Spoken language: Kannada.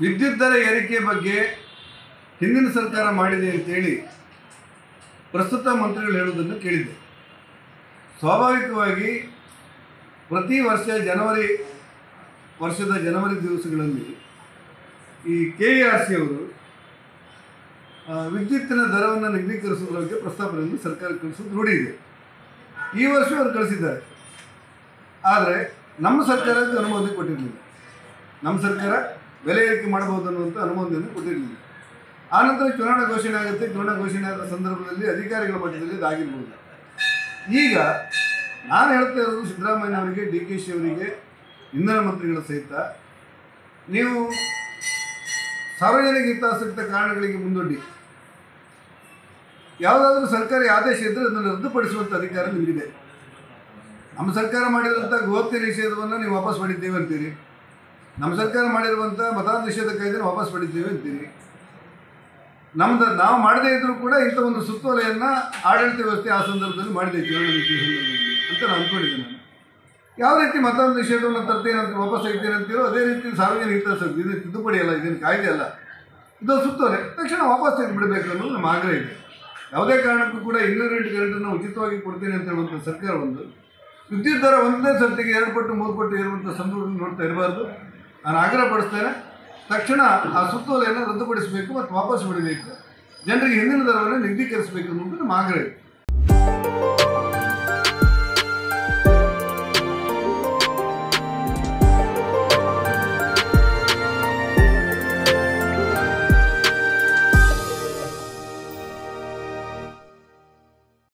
ವಿದ್ಯುತ್ ದರ ಏರಿಕೆ ಬಗ್ಗೆ ಹಿಂದಿನ ಸರ್ಕಾರ ಮಾಡಿದೆ ಅಂತೇಳಿ ಪ್ರಸ್ತುತ ಮಂತ್ರಿಗಳು ಹೇಳುವುದನ್ನು ಕೇಳಿದ್ದೆ. ಸ್ವಾಭಾವಿಕವಾಗಿ ಪ್ರತಿ ವರ್ಷ ಜನವರಿ, ವರ್ಷದ ಜನವರಿ ದಿವಸಗಳಲ್ಲಿ ಈ ಕೆ ಎ ಆರ್ ಸಿ ಅವರು ವಿದ್ಯುತ್ತಿನ ದರವನ್ನು ನಿಗದೀಕರಿಸುವುದರ ಬಗ್ಗೆ ಪ್ರಸ್ತಾಪನೆಯನ್ನು ಸರ್ಕಾರ ಕಳಿಸೋದು ರೂಢಿ ಈ ವರ್ಷ ಅವರು ಕಳಿಸಿದ್ದಾರೆ. ಆದರೆ ನಮ್ಮ ಸರ್ಕಾರ ಅದಕ್ಕೆ ಅನುಮೋದನೆ ಕೊಟ್ಟಿರಲಿಲ್ಲ. ನಮ್ಮ ಸರ್ಕಾರ ಬೆಲೆ ಏರಿಕೆ ಮಾಡಬಹುದು ಅನ್ನುವಂಥ ಅನುಮೋದನೆ ಕೊಟ್ಟಿರಲಿಲ್ಲ ಆನಂತರ ಚುನಾವಣಾ ಘೋಷಣೆ ಆಗುತ್ತೆ. ಚುನಾವಣಾ ಘೋಷಣೆ ಆದ ಸಂದರ್ಭದಲ್ಲಿ ಅಧಿಕಾರಿಗಳ ಮಟ್ಟದಲ್ಲಿ ಇದಾಗಿರ್ಬೋದು ಈಗ ನಾನು ಹೇಳ್ತಾ ಇರೋದು ಸಿದ್ದರಾಮಯ್ಯ ಅವರಿಗೆ, ಡಿ ಕೆ ಶಿ ಅವರಿಗೆ, ಇಂಧನ ಮಂತ್ರಿಗಳ ಸಹಿತ. ನೀವು ಸಾರ್ವಜನಿಕ ಹಿತಾಸಕ್ತ ಕಾರಣಗಳಿಗೆ ಮುಂದೊಡ್ಡಿ. ಯಾವುದಾದ್ರೂ ಸರ್ಕಾರಿ ಆದೇಶ ಇದ್ದರೆ ಅದನ್ನು ರದ್ದುಪಡಿಸುವಂಥ ಅಧಿಕಾರ ನಿಮಗಿದೆ. ನಮ್ಮ ಸರ್ಕಾರ ಮಾಡಿದಂಥ ಗೋಹತ್ಯೆ ನಿಷೇಧವನ್ನು ನೀವು ವಾಪಸ್ ಮಾಡಿದ್ದೇವೆ ಅಂತೀರಿ. ನಮ್ಮ ಸರ್ಕಾರ ಮಾಡಿರುವಂಥ ಮತಾಂಧ ನಿಷೇಧ ಕಾಯ್ದೆನ ವಾಪಸ್ ಪಡಿತೀವಿ ಅಂತೀನಿ ನಮ್ದು ನಾವು ಮಾಡದೇ ಇದ್ದರೂ ಕೂಡ ಇಂಥ ಒಂದು ಸುತ್ತೋಲೆಯನ್ನು ಆಡಳಿತ ವ್ಯವಸ್ಥೆ ಆ ಸಂದರ್ಭದಲ್ಲಿ ಮಾಡಿದೆ ಚುನಾವಣೆ ಅಂತ ನಾನು ಅಂದ್ಕೊಂಡಿದ್ದೆ ನಾನು. ಯಾವ ರೀತಿ ಮತಾಂಧ ನಿಷೇಧವನ್ನು ತರ್ತೇನೆ ಅಂತ ವಾಪಸ್ ತೆಗಿತೇನೆ ಅಂತೀರೋ ಅದೇ ರೀತಿ ಸಾರ್ವಜನಿಕ ಹಿತಾಸಕ್ತಿ, ಇದು ತಿದ್ದುಪಡಿ ಅಲ್ಲ, ಇದೇನು ಕಾಯ್ದೆ ಅಲ್ಲ. ಇದು ಸುತ್ತೋಲೆ. ತಕ್ಷಣ ವಾಪಸ್ ತೆಗೆದು ಬಿಡಬೇಕು ಅನ್ನೋದು ನಮ್ಮ ಆಗ್ರಹ ಇದೆ. ಯಾವುದೇ ಕಾರಣಕ್ಕೂ ಕೂಡ ಇನ್ನೂರು ಎಂಟು ಉಚಿತವಾಗಿ ಕೊಡ್ತೇನೆ ಅಂತ ಹೇಳುವಂಥ ಸರ್ಕಾರ ಒಂದು. ವಿದ್ಯುತ್ ದರ ಒಂದೇ ಸರ್ತಿಗೆ ಎರಡು ಪಟ್ಟು, ಮೂರು ಪಟ್ಟು ಇರುವಂಥ ಸಂದರ್ಭ ನೋಡ್ತಾ ಇರಬಾರ್ದು. ನಾನು ಆಗ್ರಹ ಪಡಿಸ್ತೇನೆ, ತಕ್ಷಣ ಆ ಸುತ್ತೋಲೆಯನ್ನು ರದ್ದುಪಡಿಸಬೇಕು ಮತ್ತು ವಾಪಸ್ ಬಿಡಬೇಕು. ಜನರಿಗೆ ಹಿಂದಿನ ದರವನ್ನು ನಿಗದೀಕರಿಸಬೇಕು ಅನ್ನೋದು ನಮ್ಮ ಆಗ್ರಹ.